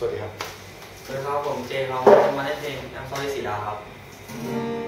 สวัสดีครับสวัสดีครับผมเจครับจะมาเล่นเพลงแอมซอยสีดาครับ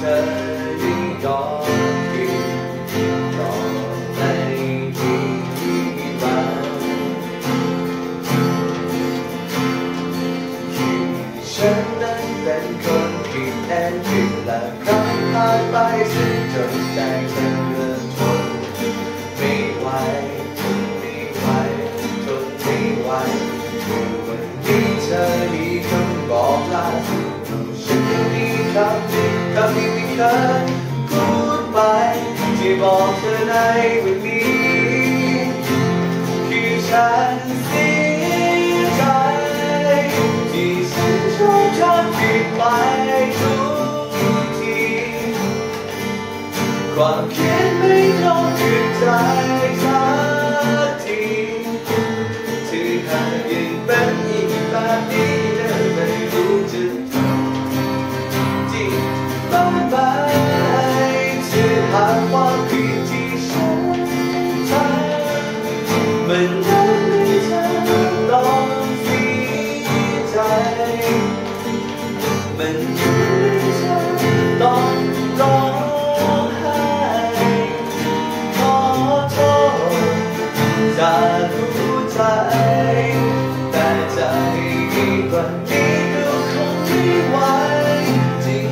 เพียงเธอได้ยอมกินต่อในที่บ้านที่ฉันนั้นเป็นคนผิดแอนผิดและครั้งผ่านไปซึ่งจนใจฉันเริ่มทนไม่ไหวทนไม่ไหวทนไม่ไหววันนี้เธอมีคำบอกลาฉันยังมีคำ ที่คำที่ม่เคยพูดไป ที่บอกเธอในวันนี้คือฉันเสียใจที่ฉันชอบทำผิดไปทุกทีความคิดไม่ยอมหยุดใจ ว่านี้ก็คงไม่ไหวจริง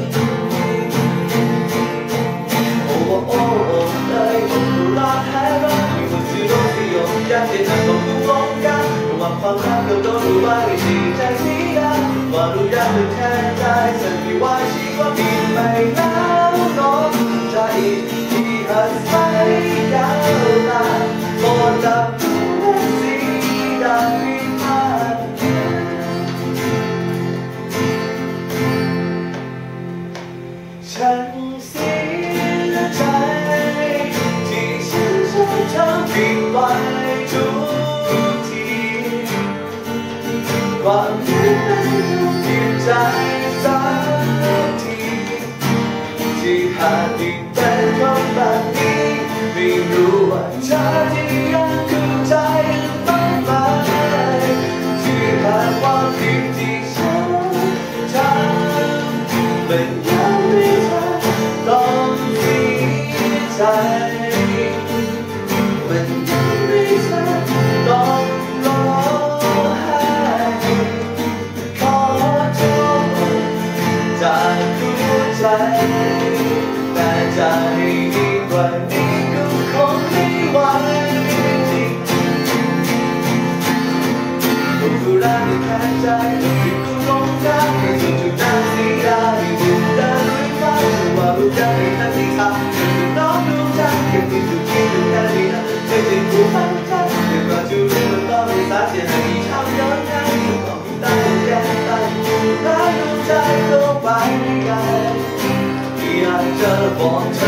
โอ้โอ้โอ้เลยรักแท้รักมีคนที่รู้ที่ยอมอยากจะทำต้องรู้ลงกันว่าความรักก็โดนรู้ว่าไม่ใช่ใจเสียว่ารู้ยากเป็นแค่ใจสักกี่วันชีวามีไปนะ ฉันเสียใจ ที่ฉันชอบทำผิดไปทุกทีความคิดไม่รู้จิตใจสักทีที่หากอีกเป็นคนแบบนี้ไม่รู้ ใจมันยังไม่เธอต้องร้องไห้ขอโทษจากหัวใจ แต่ใจดีกว่านี้ก็คงไม่ไหวจริงๆผมก็รักในแค่ใจ รั